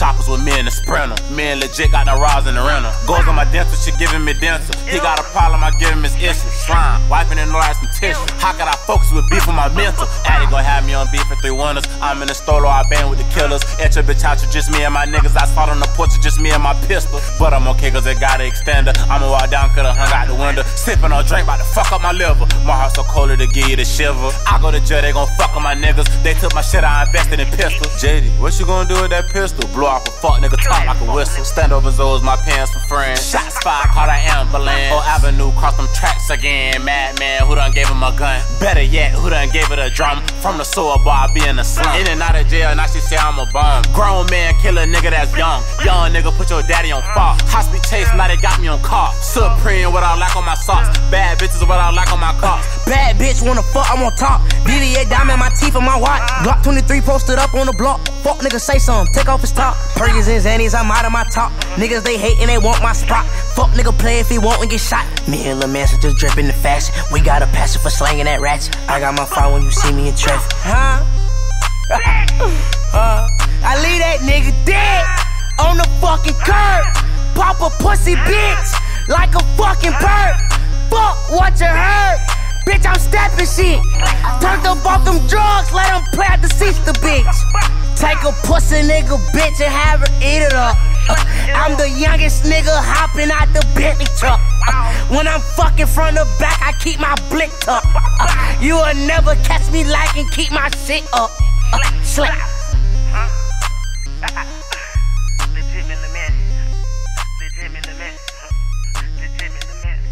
choppers with me and the sprinter. Me and legit got the rods in the rental. Goes on my dental, she giving me dental. He got a problem, I give him his issue. Slime, wiping it like some tissue. How could I focus with beef on my mental? Addy gon' have me on beef for three wonders. I'm in the stolo, I bang with the killers. Etch a bitch out just me and my niggas. I saw on the porch, just me and my pistol. But I'm okay, cause it got an extender. I'ma walk down, coulda hung out the window. Sipping on drink, bout to fuck up my liver. My heart so cold to give you the shiver. I go to jail, they gon' fuck up my niggas. They took my shit, I invested in pistols. JD, what you gonna do with that pistol? Blow off a fuck nigga talk like a whistle. Stand over Zoes, my pants for friends. Shots fired, caught an ambulance. Oh Avenue, cross them tracks again. Madman, who done gave him a gun? Better yet, who done gave it a drum? From the sewer bar, I be in the slum. In and out of jail, now she say I'm a bum. Grown man, kill a nigga that's young. Young nigga, put your daddy on fall. Hospital chase, now they got me on car. Supreme, what I like on my socks. Bitches, what I like on my car. Bad bitch wanna fuck, I'm on top. VVS diamond, my teeth and my watch. Glock 23 posted up on the block. Fuck nigga, say something, take off his top. Perkins and Zannies, I'm out of my top. Niggas they hate and they want my spot. Fuck nigga, play if he want and get shot. Me and Lil Manson just dripping the fashion. We got a passion for slanging that ratchet. I got my fire when you see me in traffic. Huh? huh? I leave that nigga dead on the fucking curb. Pop a pussy bitch like a what you heard. Bitch, I'm stepping shit. Turned up off them drugs, let them play at the seats, the bitch. Take a pussy nigga, bitch, and have her eat it up. I'm the youngest nigga hopping out the Bentley truck. When I'm fucking from the back, I keep my blick up. You will never catch me like and keep my shit up. Slap. In the man. In the man. In the man.